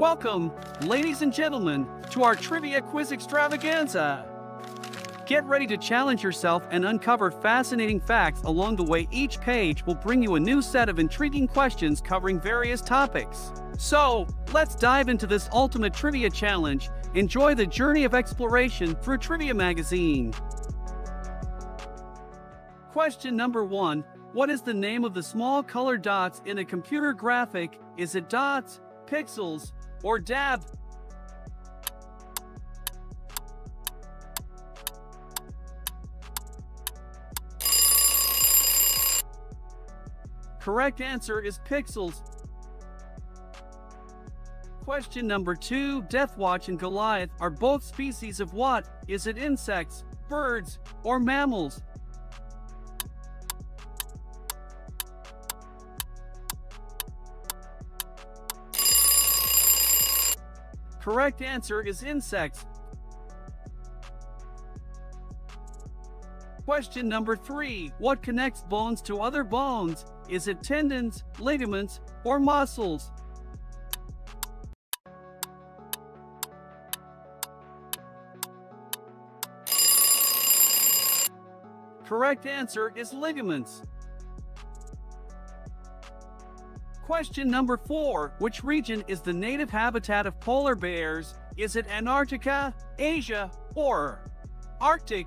Welcome, ladies and gentlemen, to our trivia quiz extravaganza. Get ready to challenge yourself and uncover fascinating facts along the way. Each page will bring you a new set of intriguing questions covering various topics. So, let's dive into this ultimate trivia challenge. Enjoy the journey of exploration through Trivia Magazine. Question number one What is the name of the small colored dots in a computer graphic? Is it dots, pixels, or dab? Correct answer is pixels. Question number two Deathwatch and Goliath are both species of what? Is it insects, birds, or mammals? Correct answer is insects. Question number three What connects bones to other bones? Is it tendons, ligaments, or muscles? Correct answer is ligaments. Question number four Which region is the native habitat of polar bears? Is it Antarctica, Asia, or Arctic?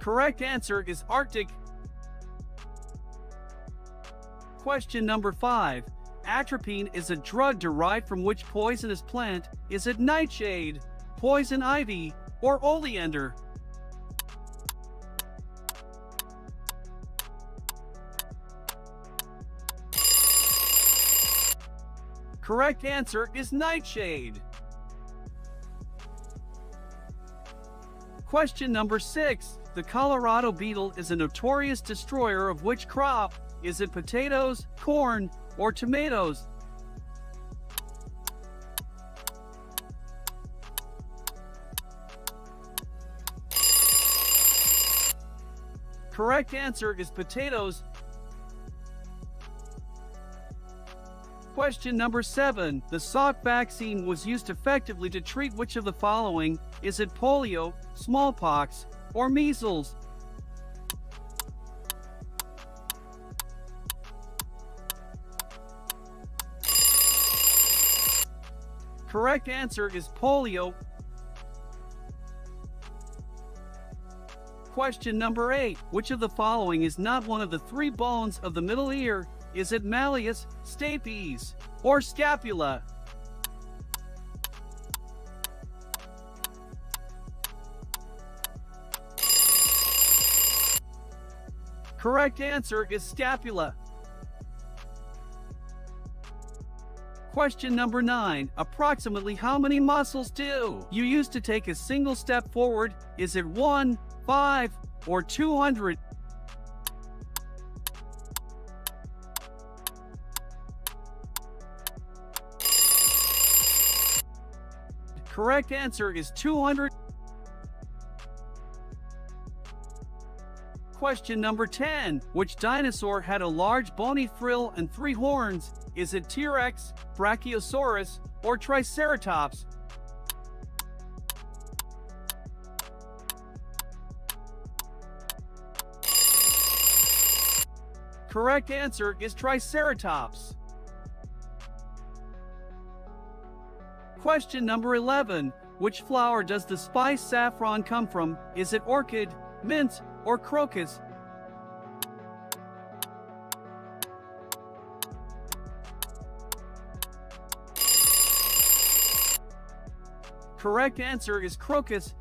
Correct answer is Arctic. Question number five. Atropine is a drug derived from which poisonous plant? Is it nightshade, poison ivy, or oleander? Correct answer is nightshade. Question number six. The Colorado beetle is a notorious destroyer of which crop? Is it potatoes, corn, or tomatoes? Correct answer is potatoes. Question number seven. The Salk vaccine was used effectively to treat which of the following? Is it polio, smallpox, or measles? Correct answer is polio. Question number 8. Which of the following is not one of the three bones of the middle ear? Is it malleus, stapes, or scapula? Correct answer is scapula. Question number 9. Approximately how many muscles do you use to take a single step forward? Is it 1, 5, or 200? Correct answer is 200. Question number 10. Which dinosaur had a large bony frill and three horns? Is it T-Rex, Brachiosaurus, or Triceratops? Correct answer is Triceratops. Question number 11. Which flower does the spice saffron come from? Is it orchid, mint, or crocus? Correct answer is crocus.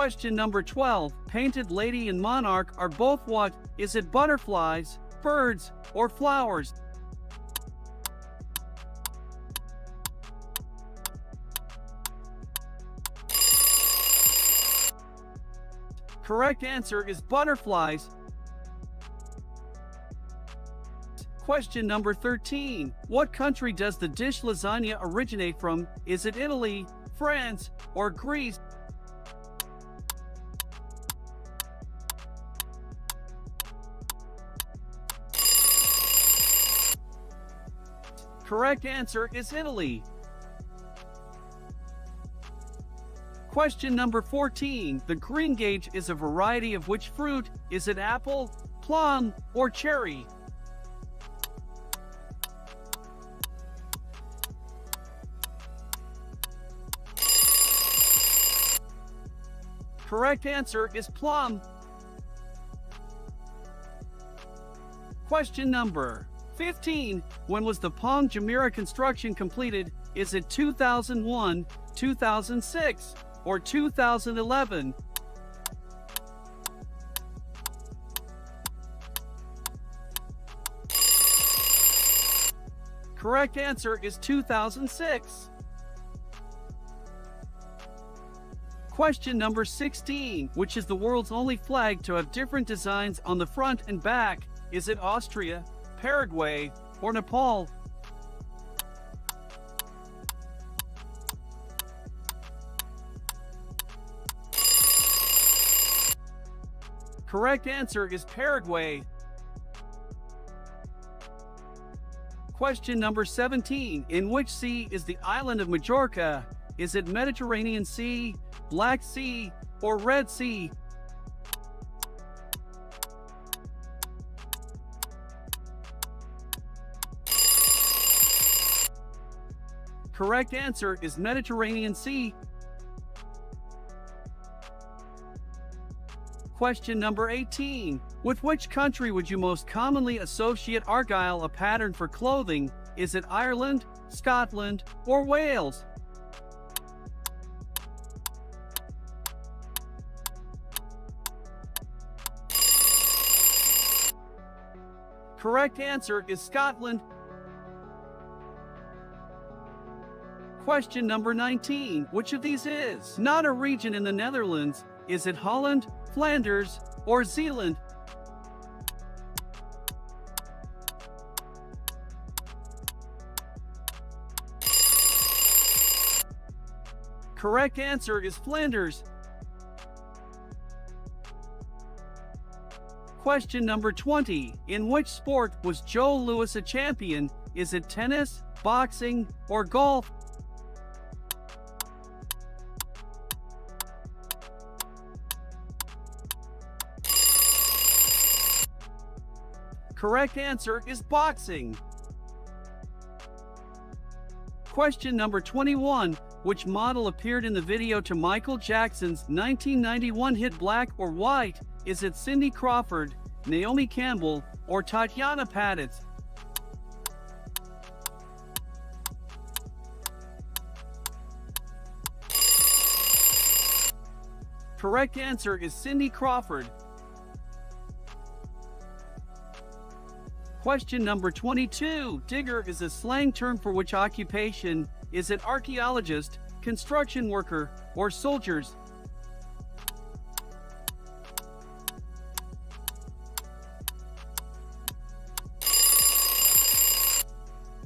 Question number 12. Painted Lady and Monarch are both what? Is it butterflies, birds, or flowers? Correct answer is butterflies. Question number 13. What country does the dish lasagna originate from? Is it Italy, France, or Greece? Correct answer is Italy. Question number 14. The greengage is a variety of which fruit? Is it apple, plum, or cherry? Correct answer is plum. Question number 15. When was the Palm Jumeirah construction completed? Is it 2001, 2006, or 2011? Correct answer is 2006. Question number 16. Which is the world's only flag to have different designs on the front and back? Is it Austria, Paraguay, or Nepal? Correct answer is Paraguay. Question number 17. In which sea is the island of Majorca? Is it Mediterranean Sea, Black Sea, or Red Sea? Correct answer is Mediterranean Sea. Question number 18. With which country would you most commonly associate Argyle a pattern for clothing? Is it Ireland, Scotland, or Wales? Correct answer is Scotland. Question number 19. Which of these is not a region in the Netherlands? Is it Holland, Flanders, or Zeeland? Correct answer is Flanders. Question number 20. In which sport was Joe Louis a champion? Is it tennis, boxing, or golf? Correct answer is boxing. Question number 21. Which model appeared in the video to Michael Jackson's 1991 hit Black or White? Is it Cindy Crawford, Naomi Campbell, or Tatjana Patitz? Correct answer is Cindy Crawford. Question number 22. Digger is a slang term for which occupation? Is it archaeologist, construction worker, or soldiers?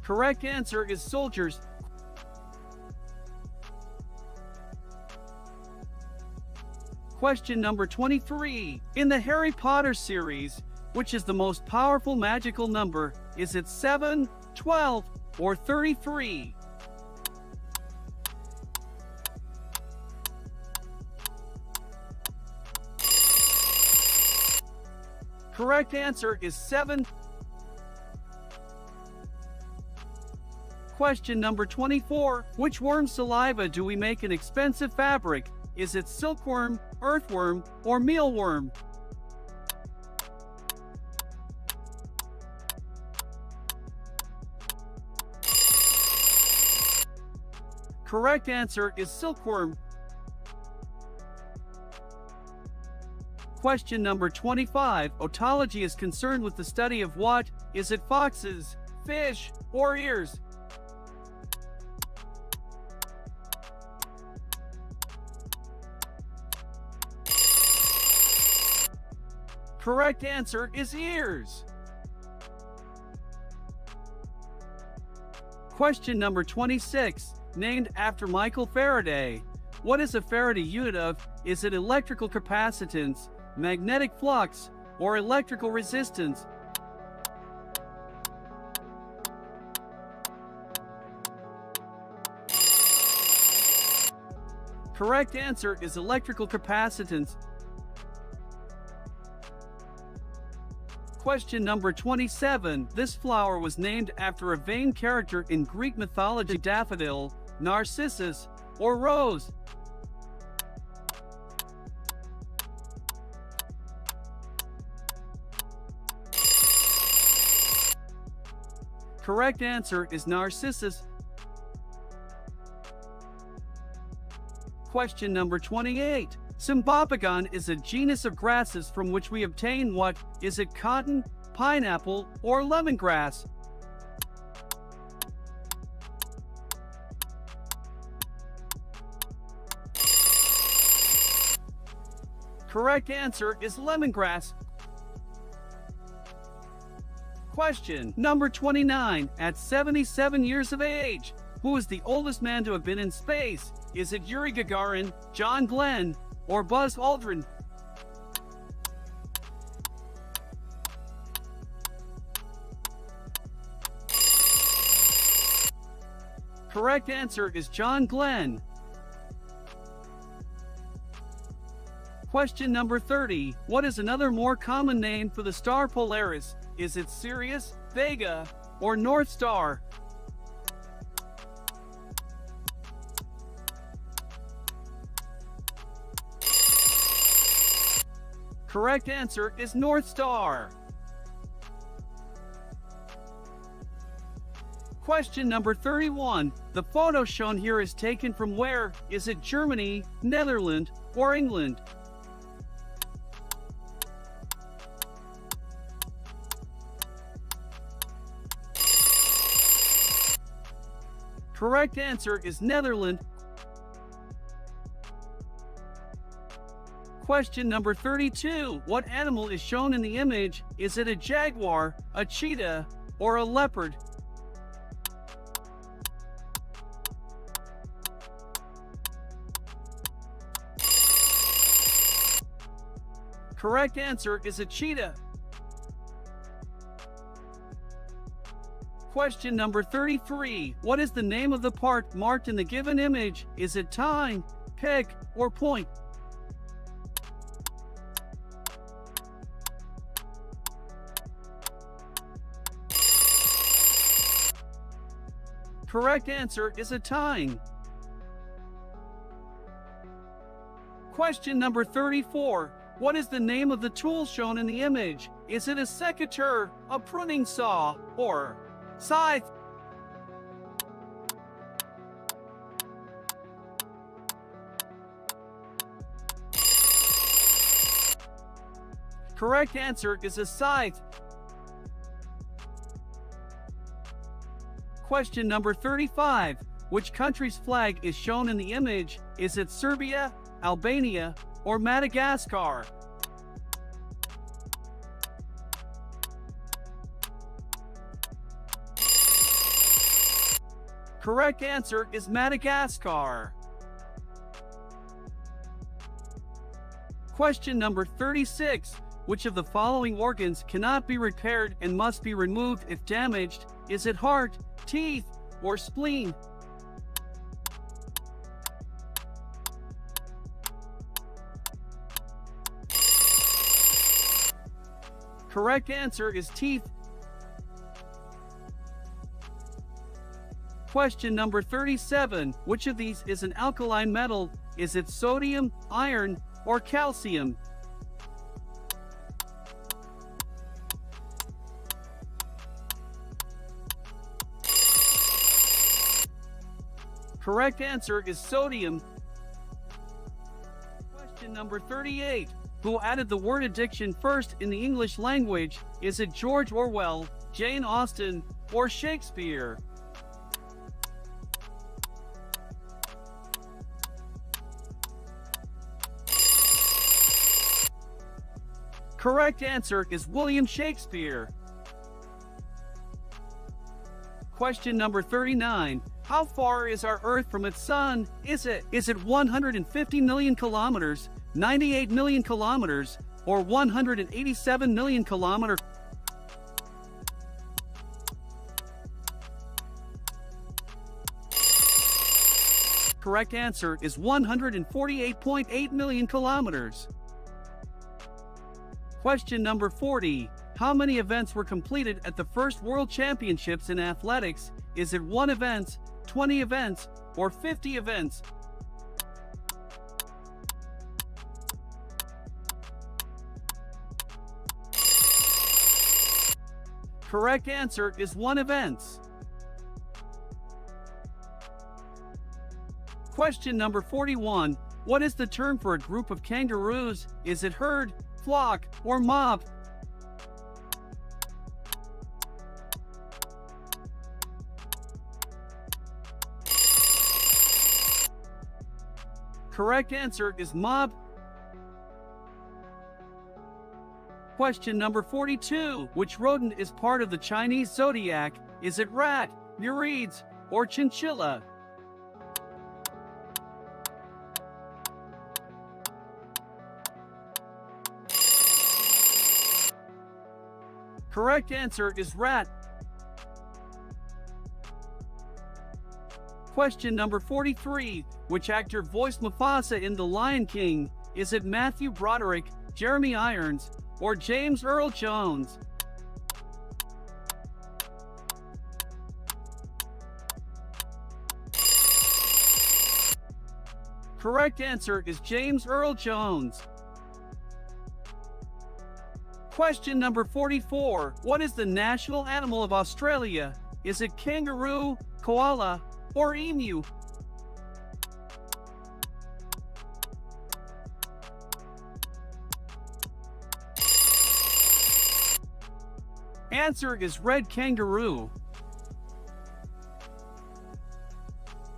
Correct answer is soldiers. Question number 23. In the Harry Potter series, which is the most powerful magical number? Is it 7, 12, or 33? Correct answer is 7. Question number 24. Which worm saliva do we make an expensive fabric? Is it silkworm, earthworm, or mealworm? Correct answer is silkworm. Question number 25. Otology is concerned with the study of what? Is it foxes, fish, or ears? Correct answer is ears. Question number 26. Named after Michael Faraday. What is a Faraday unit of? Is it electrical capacitance, magnetic flux, or electrical resistance? Correct answer is electrical capacitance. Question number 27. This flower was named after a vain character in Greek mythology daffodil, Narcissus, or rose. Correct answer is Narcissus. Question number 28. Cymbopogon is a genus of grasses from which we obtain what? Is it cotton, pineapple, or lemongrass? Correct answer is lemongrass. Question number 29. At 77 years of age, who is the oldest man to have been in space? Is it Yuri Gagarin, John Glenn, or Buzz Aldrin? Correct answer is John Glenn. Question number 30. What is another more common name for the star Polaris? Is it Sirius, Vega, or North Star? Correct answer is North Star. Question number 31. The photo shown here is taken from where? Is it Germany, Netherlands, or England? Correct answer is Netherlands. Question number 32. What animal is shown in the image? Is it a jaguar, a cheetah, or a leopard? Correct answer is a cheetah. Question number 33. What is the name of the part marked in the given image? Is it tine, peg, or point? Correct answer is a tine. Question number 34. What is the name of the tool shown in the image? Is it a secateur, a pruning saw, or scythe? Correct answer is a scythe. Question number 35. Which country's flag is shown in the image? Is it Serbia, Albania, or Madagascar? Correct answer is Madagascar. Question number 36. Which of the following organs cannot be repaired and must be removed if damaged? Is it heart, teeth, or spleen. Correct answer is teeth. Question number 37. Which of these is an alkaline metal? Is it sodium, iron, or calcium? Correct answer is sodium. Question number 38. Who added the word addiction first in the English language? Is it George Orwell, Jane Austen, or Shakespeare? Correct answer is William Shakespeare. Question number 39. How far is our Earth from its sun? Is it is it 150 million kilometers, 98 million kilometers, or 187 million kilometers? Correct answer is 148.8 million kilometers. Question number 40. How many events were completed at the first World Championships in athletics? Is it one event, 20 events, or 50 events. Correct answer is one event. Question number 41. What is the term for a group of kangaroos? Is it herd, flock, or mob? Correct answer is mob. Question number 42. Which rodent is part of the Chinese zodiac? Is it rat, nereids, or chinchilla? Correct answer is rat. Question number 43. Which actor voiced Mufasa in The Lion King? Is it Matthew Broderick, Jeremy Irons, or James Earl Jones? Correct answer is James Earl Jones. Question number 44. What is the national animal of Australia? Is it kangaroo, koala, or emu. Answer is red kangaroo.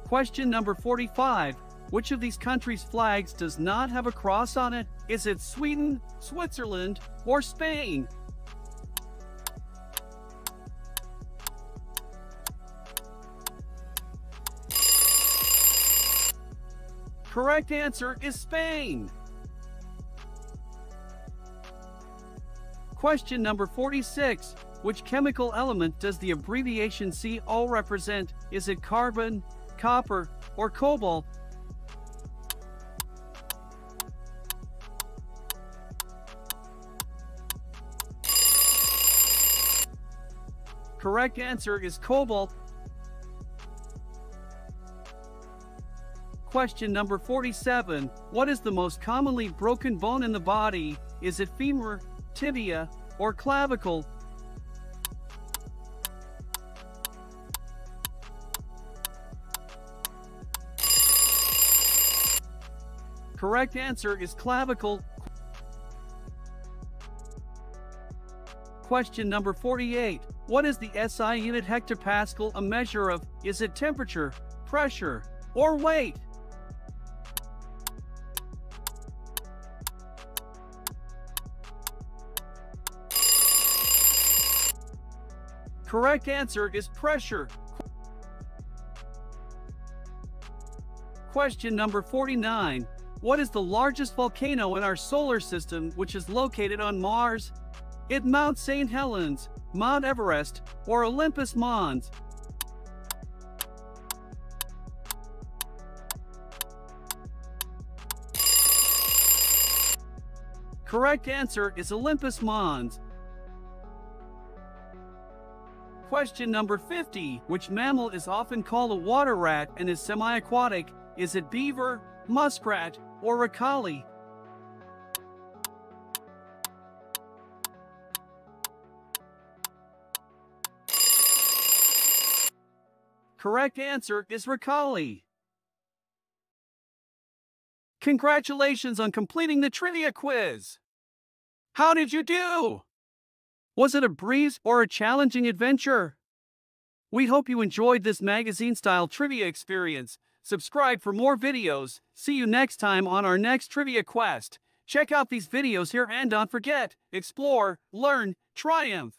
Question number 45. Which of these countries' flags does not have a cross on it? Is it Sweden, Switzerland, or Spain? correct answer is Spain. Question number 46. Which chemical element does the abbreviation CO represent? Is it carbon, copper, or cobalt? Correct answer is cobalt. Question number 47. What is the most commonly broken bone in the body? Is it femur, tibia, or clavicle? Correct answer is clavicle. Question number 48. What is the SI unit hectopascal a measure of? Is it temperature, pressure, or weight? Correct answer is pressure. Question number 49. What is the largest volcano in our solar system which is located on Mars? It Mount St. Helens, Mount Everest, or Olympus Mons? Correct answer is Olympus Mons. Question number 50. Which mammal is often called a water rat and is semi-aquatic? Is it beaver, muskrat, or rakali? Correct answer is rakali. Congratulations on completing the trivia quiz! How did you do? Was it a breeze or a challenging adventure? We hope you enjoyed this magazine-style trivia experience. Subscribe for more videos. See you next time on our next trivia quest. Check out these videos here and don't forget, explore, learn, triumph.